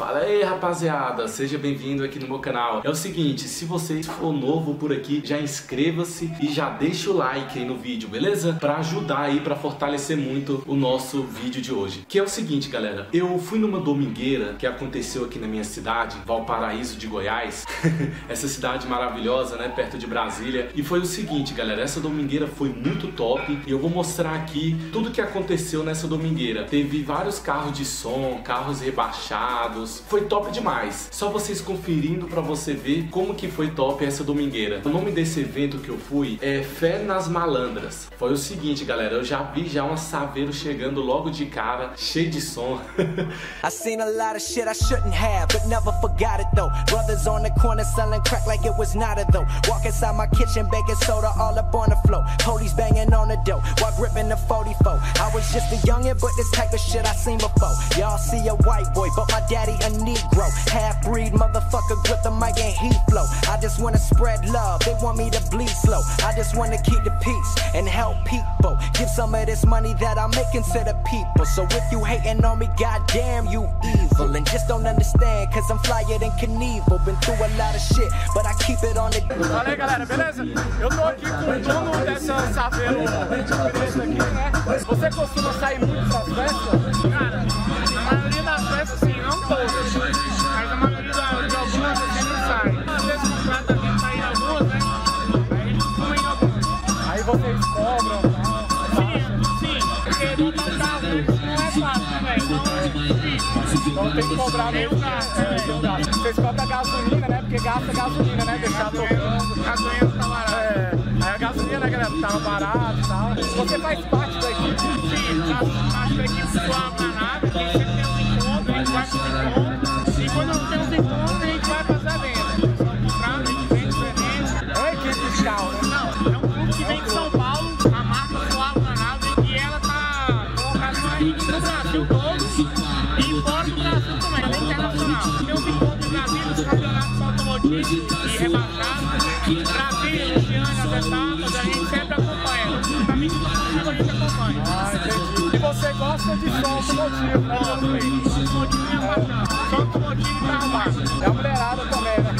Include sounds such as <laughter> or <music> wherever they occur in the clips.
Fala aí rapaziada, seja bem-vindo aqui no meu canal. É o seguinte, se você for novo por aqui, já inscreva-se e já deixa o like aí no vídeo, beleza? Pra ajudar aí, pra fortalecer muito o nosso vídeo de hoje. Que é o seguinte, galera, eu fui numa domingueira que aconteceu aqui na minha cidade, Valparaíso de Goiás, <laughs> essa cidade maravilhosa, né, perto de Brasília. E foi o seguinte, galera, essa domingueira foi muito top e eu vou mostrar aqui tudo que aconteceu nessa domingueira. Teve vários carros de som, carros rebaixados, foi top demais. Só vocês conferindo para você ver como que foi top essa domingueira. O nome desse evento que eu fui é Fé nas Malandras. Foi o seguinte, galera, eu já vi já um saveiro chegando logo de cara, cheio de som. <laughs> I seen a lot of shit I shouldn't have, but never forgot it though. Brothers on the corner selling crack like it was not a though. Walk inside my kitchen, baking soda all up on the floor. Police banging on the door while gripping the 44. I was just a youngin', but this type of shit I seen before. Y'all see a white boy, but my daddy a Negro. Half breed motherfucker with the mic and heat flow. I just wanna spread love, they want me to bleed slow. I just wanna keep the peace and help people. Give some of this money that I'm making to the people. So if you hating on me, goddamn you evil. And just don't understand, cause I'm flyer than Knievel. Been through a lot of shit, but I keep it on the. Fala galera, beleza? Eu tô aqui com o dono dessa né? Você costuma sair muito pra festa? Cara, tem que cobrar gasto. Vocês cobram gasolina, né? Porque gasta gasolina, né? Deixar tocando. Gasolina tá barato. É. Aí a gasolina, né, galera? Tava barato e tal. Você faz parte da equipe? Sim, faço parte da equipe do Água na Nave. A gente sempre tem um encontro, a gente vai pro encontro. Gosta de som né? Som automotivo e carro baixo. É a mulherada também, né?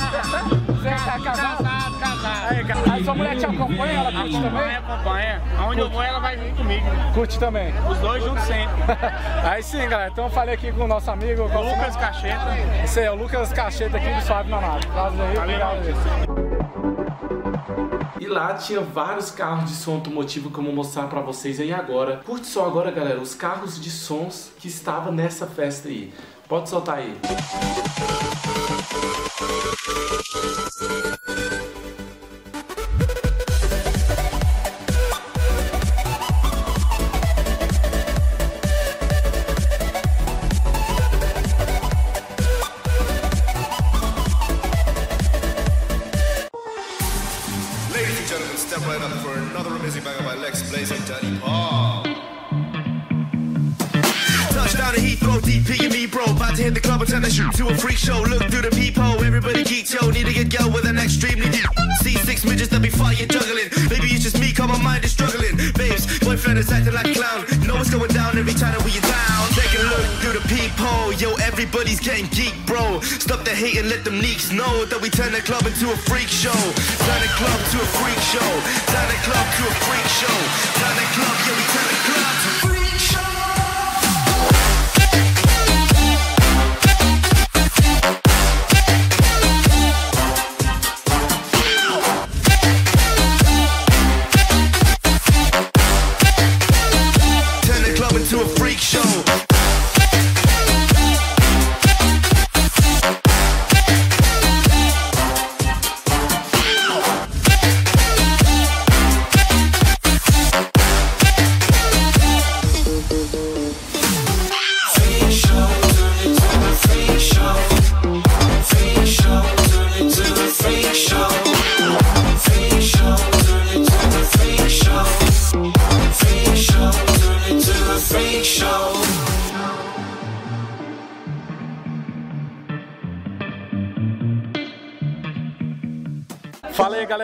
Você é casado? Casado, casado. Aí, cara. Aí sua mulher te acompanha, ela curte acompanha, também? Acompanha, Aonde eu vou, ela vai vir comigo. Curte também. Os dois juntos sempre. <laughs> Aí sim, galera. Então eu falei aqui com o nosso amigo. o Lucas? Cacheta. Esse é o Lucas Cacheta aqui do Suave na Nave. Prazer aí, obrigado aí. E lá tinha vários carros de som automotivo que eu vou mostrar pra vocês aí agora. Curte só agora, galera, os carros de sons que estavam nessa festa aí. Pode soltar aí. Touchdown to Heathrow, DP and me, bro. About to hit the club and turn that shit to a freak show. Look through the peephole, everybody geek, yo. Need to get girl with an extremely deep. C6 midgets that be fighting, juggling. Maybe it's just me, cause my mind is struggling. Babes, boyfriend is acting like a clown. Know what's going down every time that we are down. Take a look through the peephole, yo. Everybody's getting geek, bro. Stop the hate and let them leaks know that we turn the club into a freak show. Turn the club to a freak show. Turn the club to a freak show. Turn the club, yeah, we turn the club to a freak show.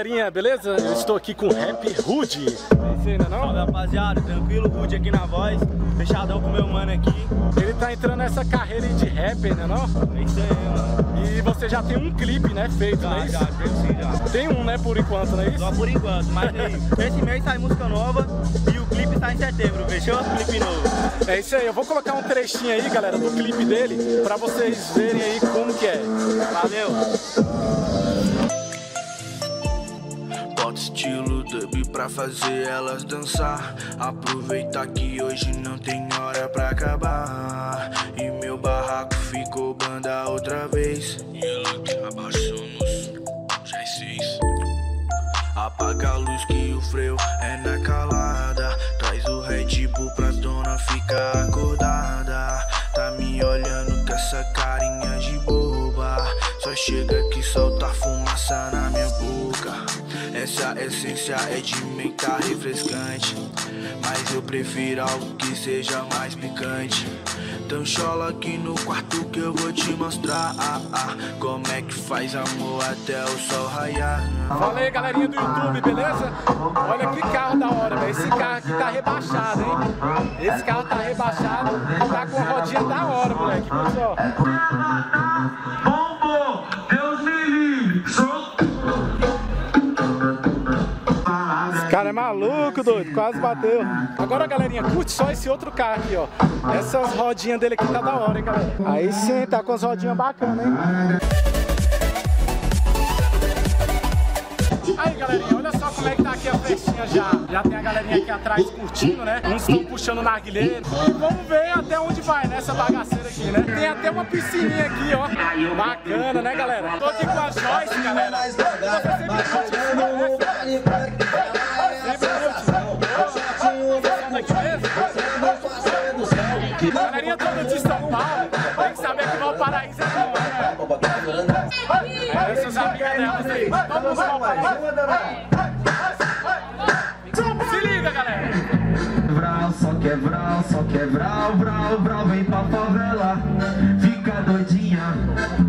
Galerinha, beleza? Eu estou aqui com o Rap Rude. É ainda não? Salve rapaziada, tranquilo, Rude aqui na voz, fechadão com meu mano aqui. Ele tá entrando nessa carreira aí de rap ainda não? É isso aí, mano. E você já tem um clipe, né, feito, Já, isso? já, tenho sim, já. Tem um, né, por enquanto, não é isso? Só por enquanto, mas aí, esse mês sai música nova e o clipe sai em setembro, fechou? Clipe novo. É isso aí, eu vou colocar um trechinho aí, galera, do clipe dele, pra vocês verem aí como que é. Valeu! Dub pra fazer elas dançar. Aproveitar que hoje não tem hora pra acabar. E meu barraco ficou banda outra vez. E nos já é seis. Apaga a luz que o freio é na calada. Traz o Red Bull pra dona ficar acordada. Tá me olhando com essa carinha de boba. Só chega que solta fumaça na minha boca. Essa essência é de menta refrescante. Mas eu prefiro algo que seja mais picante. Então chola aqui no quarto que eu vou te mostrar ah, ah, como é que faz amor até o sol raiar. Fala aí, galerinha do YouTube, beleza? Olha que carro da hora, velho. Esse carro aqui tá rebaixado, hein? Esse carro tá rebaixado, tá com a rodinha da hora, moleque. Olha só. Maluco, doido. Quase bateu. Agora, galerinha, curte só esse outro carro aqui, ó. Essas rodinhas dele aqui tá da hora, hein, galera? Aí sim, tá com as rodinhas bacanas, hein? Aí, galerinha, olha só como é que tá aqui a festinha já. Já tem a galerinha aqui atrás curtindo, né? Uns estão puxando narguilé. E vamos ver até onde vai nessa bagaceira aqui, né? Tem até uma piscininha aqui, ó. Bacana, né, galera? Tô aqui com a Joyce, galera. Galerinha toda de São Paulo, tem que saber que Valparaíso é bom, né? Essas amigas delas aí. Vamos Valparaíso. Se liga, galera. Vral, só quebral, só quebral, vral, vral, vem pra favela, fica doidinha.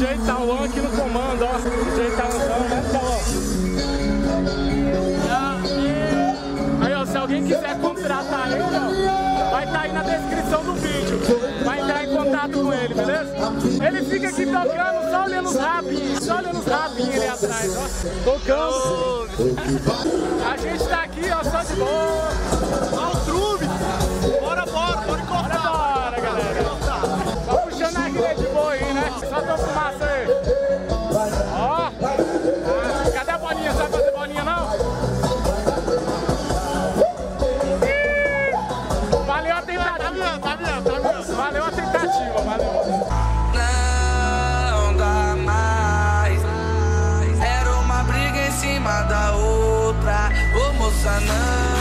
DJ Tauan aqui no comando, ó. DJ Tauan, né, Tauan? Aí, ó, se alguém quiser contratar ele, ó, vai estar aí na descrição do vídeo. Vai entrar em contato com ele, beleza? Ele fica aqui tocando, só olhando os rabinhos, só olhando os rabinhos ali atrás, ó. Tocando. A gente tá aqui, ó, só de boa. Ó o trume. Tô fumaça aí. Ó. Ah, cadê a bolinha? Sabe fazer bolinha, não? Ih, Valeu a tentativa. Tá vendo, tá vendo? Valeu a tentativa, valeu. Não dá mais. Era uma briga em cima da outra. Ô moça, não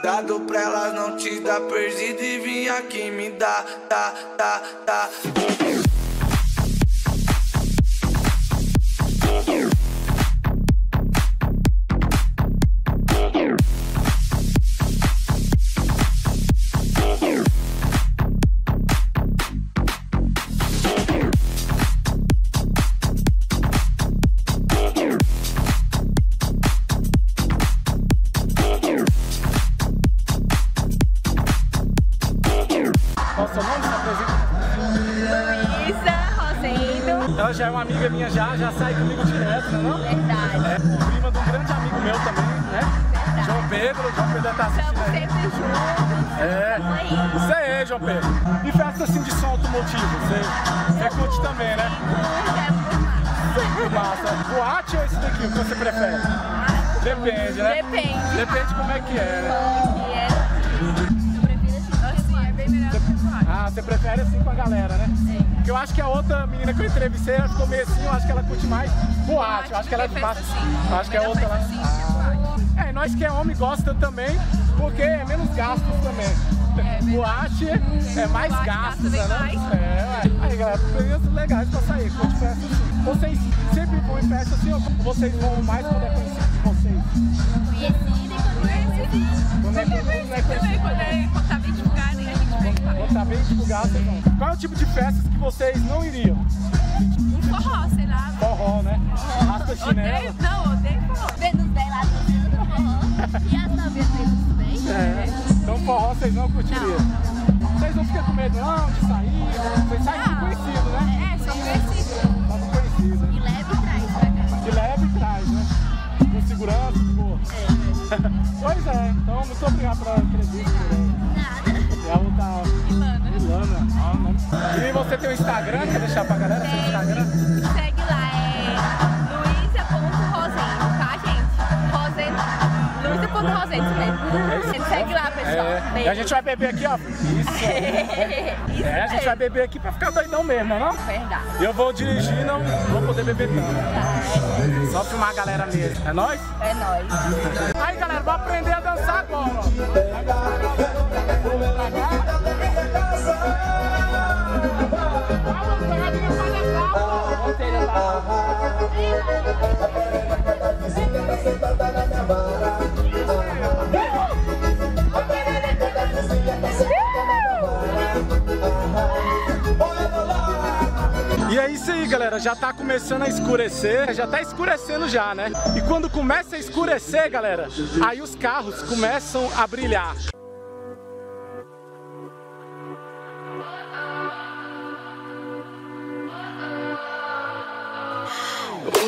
Cuidado pra elas não te dar perdido e vir aqui me dar, tá, tá, tá. Verdade. É, prima de um grande amigo meu também, né? Verdade. João Pedro, João Pedro tá assistindo Estamos aí. sempre juntos. É, isso aí, João Pedro. E festa assim de som automotivo, você, você curte também, né? Muito, é muito massa. Que massa. Boate ou esse daqui, o que você prefere? Depende, né? Depende. Depende como é que é, né? Que é. Eu prefiro assim, assim, é bem melhor que boate. Ah, Ah, você prefere assim com a galera, né? Sim. Eu acho que a outra menina que eu entrevistei, ela ficou meio assim, eu acho que ela curte mais boate. Eu acho que ela é de baixo. assim. Acho que é outra lá. É, nós que é homem gosta também, porque é menos gastos também. verdade. boate é mais Boate gastos, né? mais. É, ué. Aí, galera, experiências legais pra sair, curte festa assim. Vocês sempre vão em festa assim ou vocês vão mais quando é conhecido de vocês? Conhecida e quando é conhecida. Quando é conhecido, é conhecido. quando é quando tá bem divulgado, vão. Qual é o tipo de festas que vocês não iriam? Um forró, sei lá. Forró, né? Rasta chinelo. Odeio, não, odeio forró. Vênus bem lá no centro do forró. E as novinhas Vênus bem. É. Então forró vocês não curtiriam. Vocês não ficam com medo não de sair? Vocês saem com conhecido, né? É, só conhecido. Só com conhecido. E leve traz cá. De leve e traz, né? Com segurança, de boa. <laughs> Pois é, então muito obrigado pela entrevista. E você tem o Instagram, quer deixar pra galera seu Instagram? Segue lá, é luísa.rosendo, tá, gente? Rosendo. Luísa.rosendo, isso mesmo. Segue lá, pessoal. É, e a gente vai beber aqui, ó. Isso. <laughs> Isso É, a gente vai beber aqui pra ficar doidão mesmo, né não? Verdade. Eu vou dirigir, não vou poder beber tanto. Só filmar a galera mesmo. É nóis? É nóis. Aí, galera, vou aprender a dançar agora. E é isso aí, galera. Já tá começando a escurecer. Já tá escurecendo já, né? E quando começa a escurecer, galera, aí os carros começam a brilhar.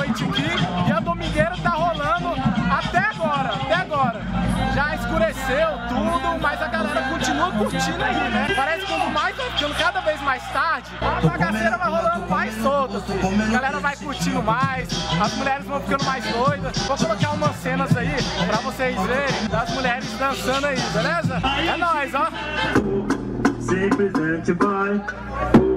noite aqui e a domingueira tá rolando até agora, até agora. Já escureceu tudo, mas a galera continua curtindo aí, né? Parece que quanto mais vai ficando cada vez mais tarde, a bagaceira vai rolando mais solta, assim. A galera vai curtindo mais, as mulheres vão ficando mais doidas. Vou colocar umas cenas aí pra vocês verem das mulheres dançando aí, beleza? É nóis, ó. Simplesmente vai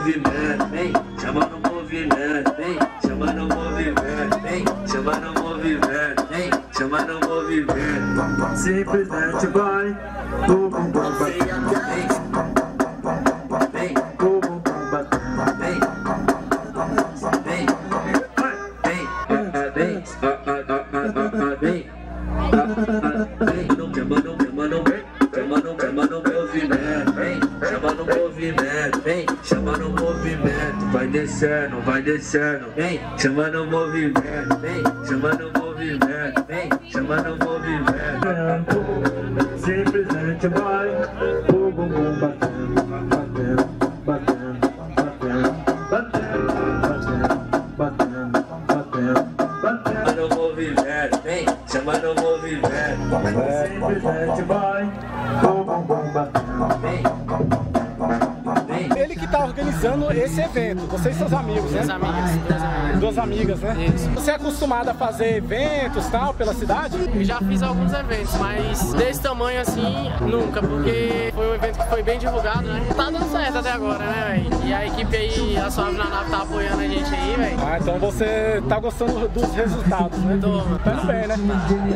movimento, vem, chama no movimento, vem, chama no movimento, vem, chama no movimento, vem, chama no movimento. Simplesmente vai O bumbum batendo, Vem, o bumbum batendo vem, vem, vem, ah, vem, ah, ah, ah, ah, ah, vem, ah, movimento, vem, chama no movimento, vai descendo, vai descendo, vem, chama no movimento, vem, chama no movimento, vem, chama no movimento. Simplesmente vai. O bumbum batendo, batendo, batendo, batendo, batendo, batendo, batendo, batendo Chama no movimento, vem, chama no movimento, Simplesmente vai. O bumbum batendo vem. Ele que tá organizando esse evento, vocês seus amigos, né? Meus amigos, meus amigos. Duas amigas, né? Isso. Você é acostumado a fazer eventos tal pela cidade? Eu já fiz alguns eventos, mas desse tamanho assim, nunca, porque foi um evento que foi bem divulgado, né? Tá dando certo até agora, né, velho? E a equipe aí, a Suave na Nave, tá apoiando a gente aí, velho. Ah, então você tá gostando dos resultados, né? Tô. Tá indo bem, né?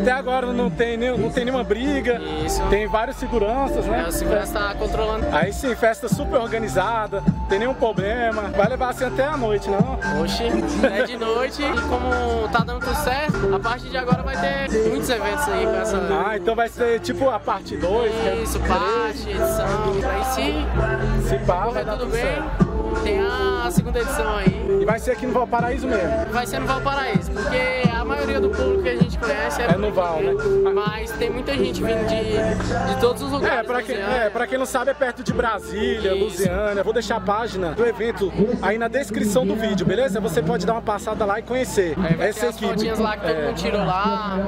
Até agora não tem, nenhum, não tem nenhuma briga. Isso. Tem vários seguranças, né? É, o segurança tá controlando. Aí sim, festa super organizada, tem nenhum problema. Vai levar assim até a noite, não? Oxi, é de noite e como tá dando tudo certo, a partir de agora vai ter muitos eventos aí com essa. Ah, então vai ser tipo a parte 2, Isso, parte, edição. Aí se Se pá, vai dar tudo tudo bem, certo. Tem a segunda edição aí. E vai ser aqui no Valparaíso mesmo. Vai ser no Valparaíso, porque a maioria do público que a gente conhece é, É no Val, né? Mas tem muita gente vindo de, de todos os lugares. É pra, quem, Lusiana. é, pra quem não sabe, é perto de Brasília, Isso. Lusiana. Vou deixar a página do evento aí na descrição do vídeo, beleza? Você pode dar uma passada lá e conhecer vai essa as equipe. fotinhas lá que todo É. mundo tirou lá.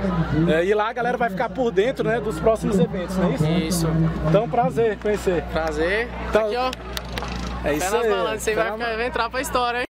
É, e lá a galera vai ficar por dentro né, dos próximos eventos, não é isso? Isso. Então, prazer conhecer. Prazer. Então, Aqui, ó. É isso aí. balanças, você vai, na- vai entrar pra história, hein?